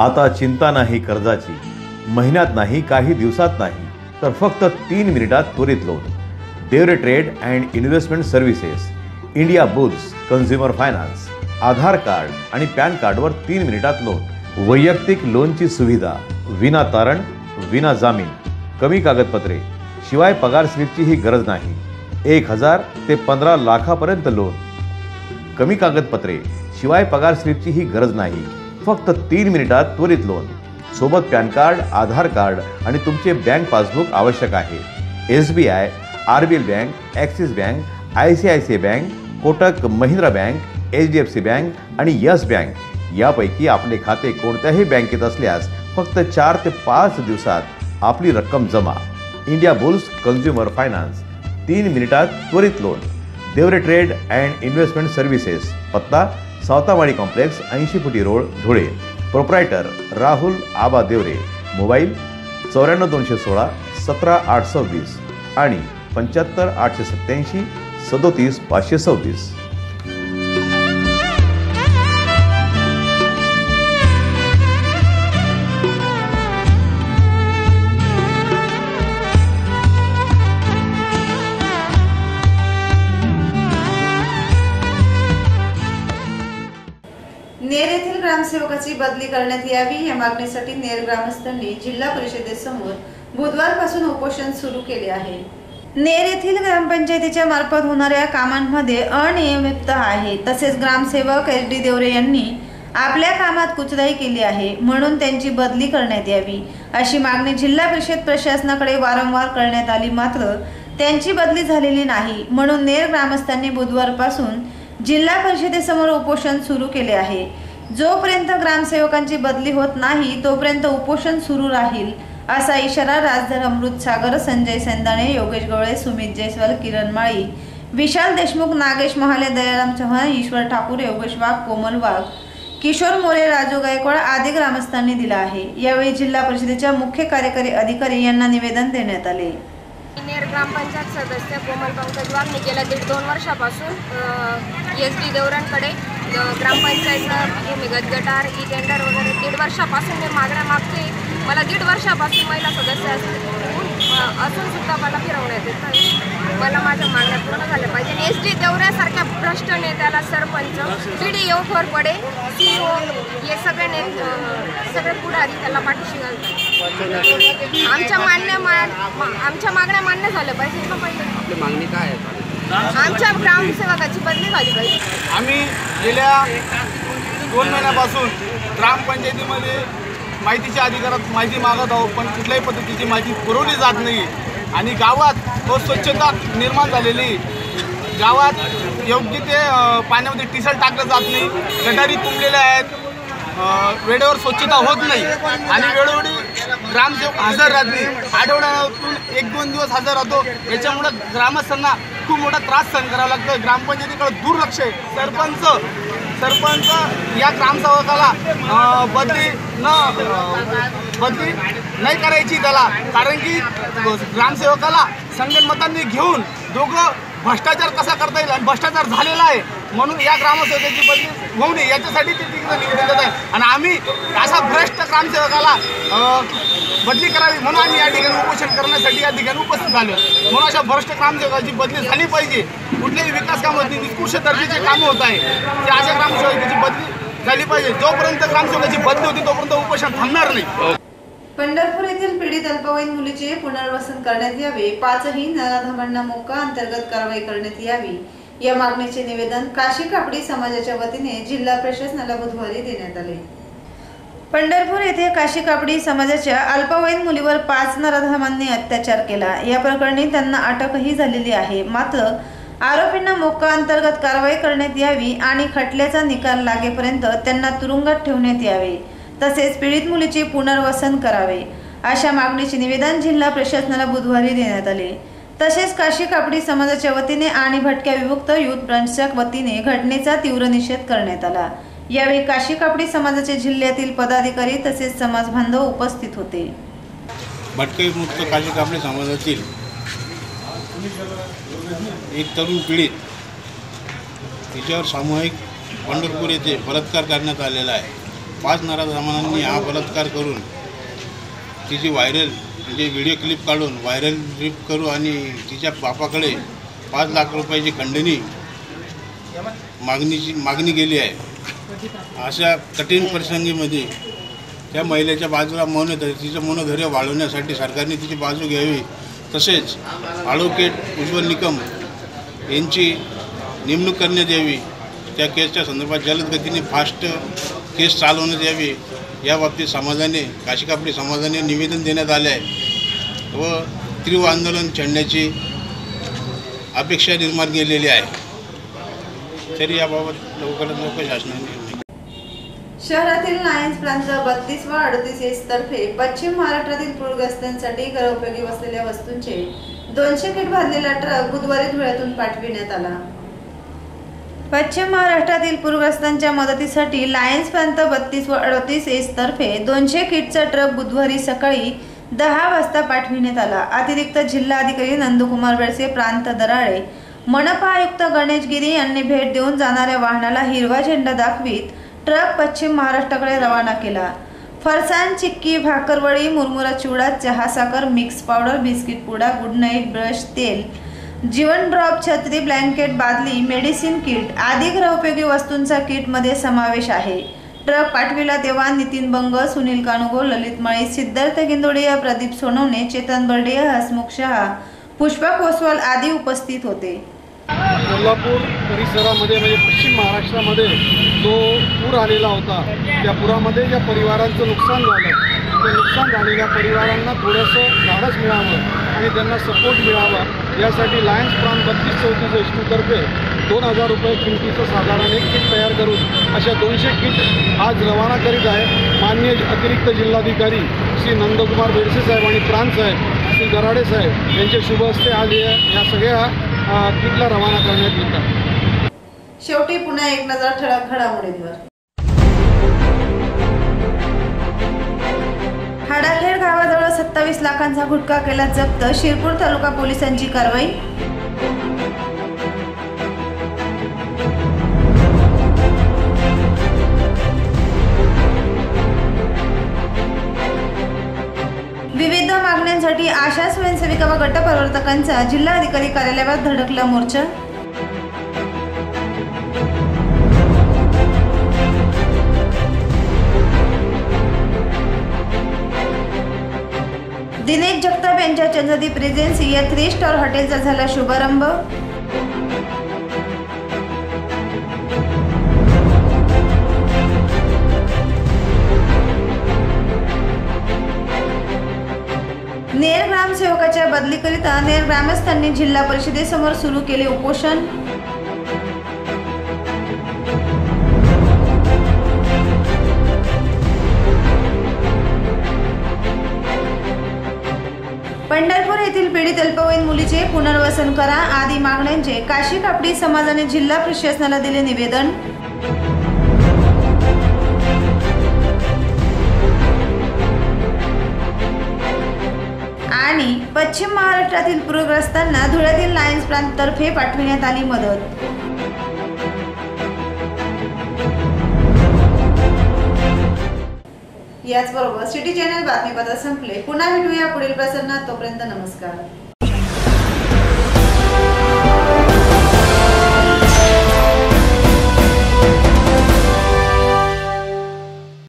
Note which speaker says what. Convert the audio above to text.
Speaker 1: आता चिंता नाही कर्जाची महिन्यात नाही काही दिवसात नाही तर फक्त तीन मिनिटात त्वरित loan Deore trade and investment services Indiabulls consumer finance Aadhaar card आणि पॅन कार्डवर तीन मिनिटात लोन वैयक्तिक लोनची सुविधा विना तारण विना जामीन कमी कागदपत्रे शिवाय पगार स्लिपची ही गरज नाही. एक हजार ते पंधरा लाखापर्यंत लोन कमी कागदपत्रे शिवाय पगार स्लिपची ही गरज नाही. फक्त तीन मिनिटात त्वरित लोन सोबत पॅन कार्ड आधार कार्ड आणि तुमचे बँक पासबुक आवश्यक आहे. S B I R B L bank Axis bank I C I C I bank Kotak Mahindra bank H D F C bank आणि यस बँक. यापैकी आपले खाते कोणत्याही बँकेत असल्यास फक्त चार ते पाच दिवसात आपली रक्कम जमा. Indiabulls consumer finance. तीन मिनिटात त्वरित loan Deore trade and investment services. पत्ता सावतावाडी कॉम्प्लेक्स ऐंशी फुटी road Dhule. Proprietor Rahul Aba Deore. Mobile चौऱ्याण्णव दोनशे सोळा सतरा आठ सव्वीस आणि पंच्याहत्तर आठशे सत्याऐंशी सदोतीस पाचशे सव्वीस.
Speaker 2: नगरसेवकाची बदली करण्यात यावी या मागणीसाठी नेर ग्रामस्थांनी जिल्हा परिषदेसमोर बुधवारपासून उपोषण सुरू केले आहे. नेर येथील ग्रामपंचायतीच्या मार्फत होणाऱ्या कामांमध्ये अनियमितता आहे. तसेच ग्रामसेवक एच डी देवरे यांनी आपल्या कामात कुचराई केली आहे म्हणून त्यांची बदली करण्यात यावी अशी मागणी जिल्हा परिषद प्रशासनाकडे वारंवार करण्यात आली मात्र त्यांची बदली झालेली नाही म्हणून नेर ग्रामस्थांनी बुधवारपासून जिल्हा परिषदेसमोर उपोषण सुरू केले आहे. जोपर्यंत ग्रामसेवकांची बदली होत नाही तोपर्यंत उपोषण सुरू राहील असा इशारा राजधर अमृत सागर संजय सेंदाणे योगेश गवळे सुमित जयस्वाल किरण माळी विशाल देशमुख नागेश महाले दयाराम चव्हाण ईश्वर ठाकूर योगेश वाघ कोमल वाघ किशोर मोरे राजू गायकवाड आदी ग्रामस्थांनी दिला आहे. यावेळी जिल्हा परिषदेच्या मुख्य कार्यकारी अधिकारी यांना निवेदन देण्यात आले.
Speaker 3: नेर ग्रामपंचायत सदस्य कोमल पंकज वाघ गेल्या दीड दोन वर्षापासून एस डी देवरांकडे ग्रामपंचायतनं ग्रामपंचायतचं भूमिगत गटार ई टेंडर वगैरे दीड वर्षापासून मी मागण्या मागते. मला दीड वर्षापासून महिला सदस्य असून असून सुद्धा मला फिरवण्यात येत नाही. मला माझ्या मागण्या पूर्ण झाल्या पाहिजे. एस डी देवऱ्यासारख्या भ्रष्ट नेत्याला सरपंच पी डी ओ पडे सी ओ हे सगळे ने सगळे पुढारी त्याला पाठीशी घालतात. आमच्या मान्य मा- आमच्या मागण्या मान्य झाल्या पाहिजे ना
Speaker 4: आपली मागणी काय आहे?
Speaker 3: आमच्या ग्रामसेवकाची बदली झाली पाहिजे
Speaker 5: आम्ही गेल्या दोन महिन्यापासून ग्रामपंचायतीमध्ये माहितीच्या अधिकारात माहिती मागत आहोत पण कुठल्याही पद्धतीची माहिती पुरवली जात नाही. आणि गावात अस्वच्छता निर्माण झालेली. गावात योग्य ते पाण्यामध्ये टिसळ टाकलं जात नाही. गटारी तुंबलेल्या आहेत. वेळेवर स्वच्छता होत नाही. आणि वेळोवेळी ग्रामसेवक हजर राहत नाही. आठवड्यातून एक दोन दिवस हजर राहतो. याच्यामुळं ग्रामस्थांना खूप मोठा त्रास सहन करावा लागतो ग्रामपंचायतीकडे दुर्लक्ष आहे. सरपंच सरपंच या ग्रामसेवकाला बदली न बदली नाही करायची त्याला. कारण की ग्रामसेवकाला संगणमतांनी घेऊन दोघं भ्रष्टाचार कसा करता येईल? आणि भ्रष्टाचार झालेला आहे. म्हणून या ग्रामसेवकाची बदली होऊ नये. याच्यासाठी ते तिकडे निवेदन देत आहे आणि आम्ही अशा भ्रष्ट ग्रामसेवकाला बदली करावी म्हणून आम्ही या ठिकाणी उपोषण करण्यासाठी या ठिकाणी उपस्थित झालो म्हणून अशा भ्रष्ट ग्रामसेवकाची बदली झाली पाहिजे. कुठल्याही विकास कामं निकृष्ट दर्जाचे कामं होत आहे. ते अशा ग्रामसेवकाची बदली झाली पाहिजे. जोपर्यंत ग्रामसेवकाची बदली होती तोपर्यंत उपोषण थांबणार नाही.
Speaker 2: पंढरपूर येथील पीडित अल्पवयीन मुलीचे पुनर्वसन करण्यात यावे. पाचही नराधमांना मोका अंतर्गत कारवाई करण्यात यावी. या मागणीचे निवेदन काशी कापडी समाजाच्या वतीने जिल्हा प्रशासनाला बुधवारी देण्यात आले. पंढरपूर येथे काशी कापडी समाजाच्या अल्पवयीन मुलीवर पाच नराधमांनी अत्याचार केला. या प्रकरणी त्यांना अटकही झालेली आहे. मात्र आरोपींना मोक्का अंतर्गत कारवाई करण्यात यावी आणि खटल्याचा निकाल लागेपर्यंत त्यांना तुरुंगात ठेवण्यात यावे. तसेच पीडित मुलीचे पुनर्वसन करावे. अशा मागणीचे निवेदन जिल्हा प्रशासनाला बुधवारी देण्यात आले. तसेच काशी कापडी समाजाच्या वतीने आणि भटक्या विमुक्त युथ ब्रांचच्या वतीने घटनेचा तीव्र निषेध करण्यात आला. यावेळी काशी कापडी समाजाचे जिल्ह्यातील पदाधिकारी तसेच समाज बांधव उपस्थित होते.
Speaker 6: भटके मुक्त काशी कापडी समाजातील एक तरुण पीडित तिच्यावर सामूहिक पंढरपूर येथे बलात्कार करण्यात आलेला आहे. पाच नाराज नराधमांनी हा बलात्कार करून तिची व्हायरल म्हणजे व्हिडिओ क्लिप काढून व्हायरल क्लिप करू आणि तिच्या बापाकडे पाच लाख रुपयाची खंडणी मागणीची मागणी केली आहे. अशा कठीण प्रसंगीमध्ये त्या महिलेच्या बाजूला मौन तिचं मनोधैर्य वाढवण्यासाठी सरकारने तिची बाजू घ्यावी. तसेच आडोकेट उज्ज्वल निकम यांची नेमणूक करण्यात यावी. त्या केसच्या संदर्भात जलद गतीने फास्ट केस चालवण्यात यावी याबाबतीत समाजाने काशीकापडी समाजाने निवेदन देण्यात आले आहे. व तीव्र आंदोलन छेडण्याची अपेक्षा निर्माण केलेली आहे. तरी याबाबत लवकरात लवकर शासनाने
Speaker 2: शहरातील लायन्स प्रांत बत्तीस व अडतीस एस तर्फे पश्चिम महाराष्ट्रातील पूरग्रस्तांसाठी घरोपयोगी असलेल्या वस्तूंचे दोनशे किट भरलेला ट्रक बुधवारी धुळ्यातून पाठविण्यात आला. पश्चिम महाराष्ट्रातील पूरग्रस्तांच्या मदतीसाठी लायन्स प्रांत बत्तीस व अडतीस एस तर्फे दोनशे किटचा ट्रक बुधवारी सकाळी दहा वाजता पाठविण्यात आला. अतिरिक्त जिल्हाधिकारी नंदकुमार बेडसे प्रांत दराळे मनपा आयुक्त गणेश गिरी यांनी भेट देऊन जाणाऱ्या वाहनाला हिरवा झेंडा दाखवीत ट्रक पश्चिम महाराष्ट्राकडे रवाना केला. फरसान चिक्की भाकरवडी मुरमुरा चिवडा चहा साखर मिक्स पावडर बिस्किट पुडा गुड नाईट ब्रश तेल जीवन ड्रॉप छत्री ब्लँकेट बादली मेडिसिन किट आदी गृहोपयोगी वस्तूंचा किटमध्ये समावेश आहे. ट्रक पाठविला तेव्हा नितीन बंग सुनील कानुगो ललित माळी सिद्धार्थ गिंदोडिया प्रदीप सोनवणे चेतन बर्डिया हसमुख शहा पुष्पा कोसवाल आदी उपस्थित होते.
Speaker 4: कोल्हापूर परिसरामध्ये म्हणजे पश्चिम महाराष्ट्रामध्ये जो पूर आलेला होता त्या पुरामध्ये ज्या परिवारांचं नुकसान झालं ते नुकसान झालेल्या परिवारांना थोडंसं धाडस मिळावं आणि त्यांना सपोर्ट मिळावा. यासाठी लायन्स प्रांत बत्तीस चौतीस एस टूतर्फे दोन हजार रुपये किमतीचं साधारण एक किट तयार करून अशा दोनशे किट आज रवाना करीत आहे. मान्य अतिरिक्त जिल्हाधिकारी श्री नंदकुमार बेडसे साहेब आणि प्रांत साहेब श्री गराडे साहेब यांच्या शुभ हस्ते आज या सगळ्या किटला रवाना करण्यात येतात.
Speaker 2: शेवटी पुन्हा एक नजर ठळक घडामोडींवर. सत्तावीस लाखांचा गुटखा केला जप्त. शिरपूर तालुका पोलिसांची कारवाई. विविध मागण्यांसाठी आशा स्वयंसेविका व गटप्रवर्तकांचा जिल्हाधिकारी कार्यालयावर धडकला मोर्चा. दिनेश जगताप यांच्या चंद्रदीप रेजेन्सी या थ्री स्टार हॉटेलचा झाला शुभारंभ. नेर ग्रामसेवकाच्या बदलीकरिता नेर ग्रामस्थांनी जिल्हा परिषदेसमोर सुरू केले उपोषण. पंढरपूर येथील पीडित अल्पवयीन मुलीचे पुनर्वसन करा. आदी मागण्यांचे काशी कापडी समाजाने जिल्हा प्रशासनाला दिले निवेदन. आणि पश्चिम महाराष्ट्रातील पूरग्रस्तांना धुळ्यातील लायन्स प्रांततर्फे पाठविण्यात आली मदत. याचबरोबर सिटी चॅनल बातमीपत्र संपले. पुन्हा भेटूया पुढील प्रसन्नात तोपर्यंत नमस्कार.